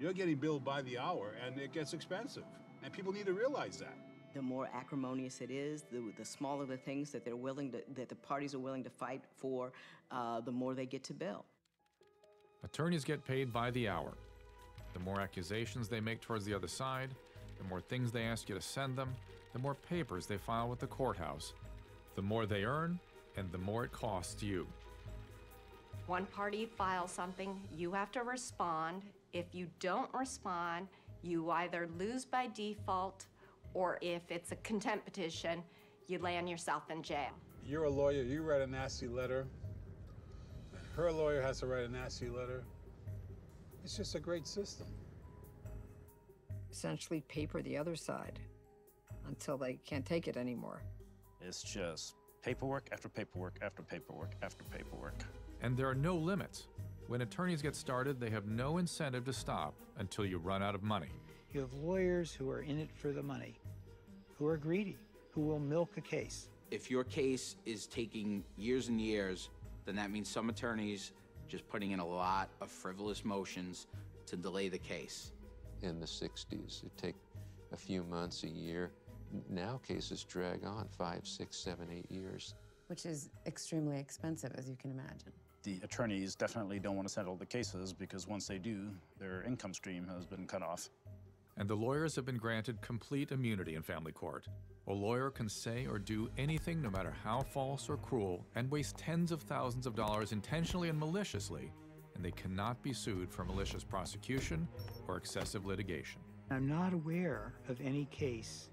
You're getting billed by the hour, and it gets expensive. And people need to realize that. The more acrimonious it is, the, the smaller the things that they're willing to, that the parties are willing to fight for, uh, the more they get to bill. Attorneys get paid by the hour. The more accusations they make towards the other side, the more things they ask you to send them, the more papers they file with the courthouse, the more they earn, and the more it costs you. One party files something, you have to respond. If you don't respond, you either lose by default, or if it's a contempt petition, you land yourself in jail. You're a lawyer, you write a nasty letter, and her lawyer has to write a nasty letter. It's just a great system. Essentially paper the other side until they can't take it anymore. It's just paperwork after paperwork after paperwork after paperwork. And there are no limits. When attorneys get started, they have no incentive to stop until you run out of money. You have lawyers who are in it for the money, who are greedy, who will milk a case. If your case is taking years and years, then that means some attorneys just putting in a lot of frivolous motions to delay the case. In the 60s, it'd take a few months, a year. Now cases drag on five, six, seven, eight years. Which is extremely expensive, as you can imagine. The attorneys definitely don't want to settle the cases because once they do, their income stream has been cut off. And the lawyers have been granted complete immunity in family court. A lawyer can say or do anything, no matter how false or cruel, and waste tens of thousands of dollars intentionally and maliciously, and they cannot be sued for malicious prosecution or excessive litigation. I'm not aware of any case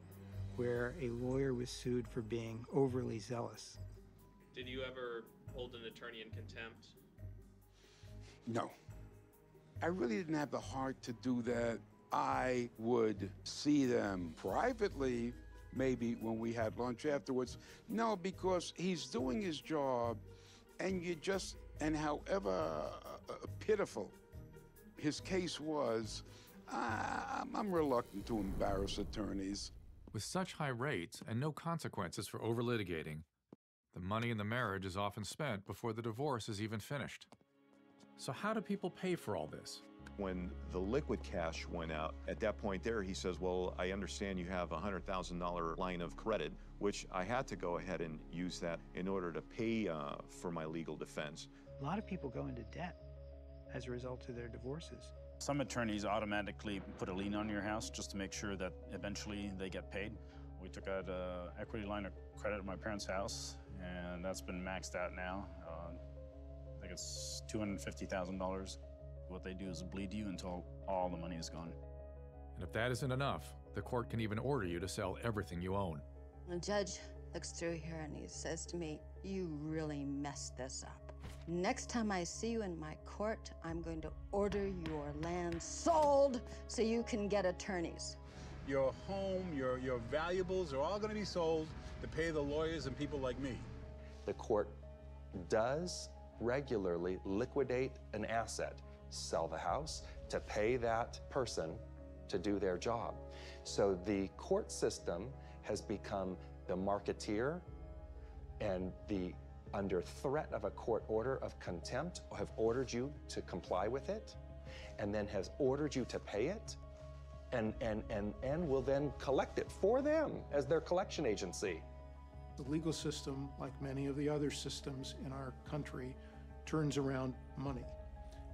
where a lawyer was sued for being overly zealous. Did you ever hold an attorney in contempt? No. I really didn't have the heart to do that. I would see them privately, maybe when we had lunch afterwards. No, because he's doing his job, and you just, and however uh, uh, pitiful his case was, uh, I'm reluctant to embarrass attorneys. With such high rates and no consequences for over litigating, the money in the marriage is often spent before the divorce is even finished. So, how do people pay for all this? When the liquid cash went out, at that point there, he says, Well, I understand you have a $100,000 line of credit, which I had to go ahead and use that in order to pay uh, for my legal defense. A lot of people go into debt as a result of their divorces. Some attorneys automatically put a lien on your house just to make sure that eventually they get paid. We took out an equity line of credit at my parents' house, and that's been maxed out now. Uh, I think it's $250,000. What they do is bleed you until all the money is gone. And if that isn't enough, the court can even order you to sell everything you own. The judge looks through here and he says to me, You really messed this up. Next time I see you in my court, I'm going to order your land sold so you can get attorneys. Your home, your, your valuables are all going to be sold to pay the lawyers and people like me. The court does regularly liquidate an asset, sell the house to pay that person to do their job. So the court system has become the marketeer and the under threat of a court order of contempt have ordered you to comply with it and then has ordered you to pay it and and and and will then collect it for them as their collection agency. The legal system, like many of the other systems in our country, turns around money.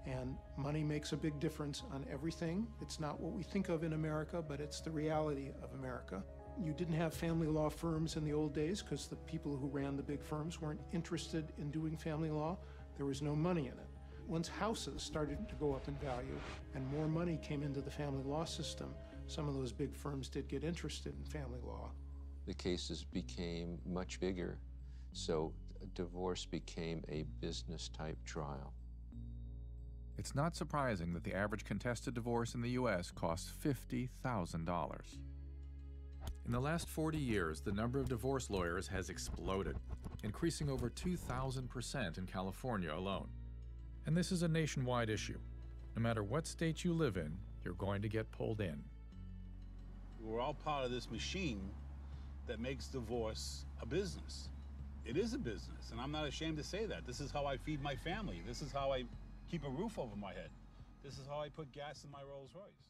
And money makes a big difference on everything. It's not what we think of in America, but it's the reality of America. You didn't have family law firms in the old days because the people who ran the big firms weren't interested in doing family law. There was no money in it. Once houses started to go up in value and more money came into the family law system, some of those big firms did get interested in family law. The cases became much bigger, so divorce became a business type trial. It's not surprising that the average contested divorce in the U.S. costs $50,000. In the last 40 years, the number of divorce lawyers has exploded, increasing over 2,000% in California alone. And this is a nationwide issue. No matter what state you live in, you're going to get pulled in. We're all part of this machine that makes divorce a business. It is a business, and I'm not ashamed to say that. This is how I feed my family. This is how I keep a roof over my head. This is how I put gas in my Rolls Royce.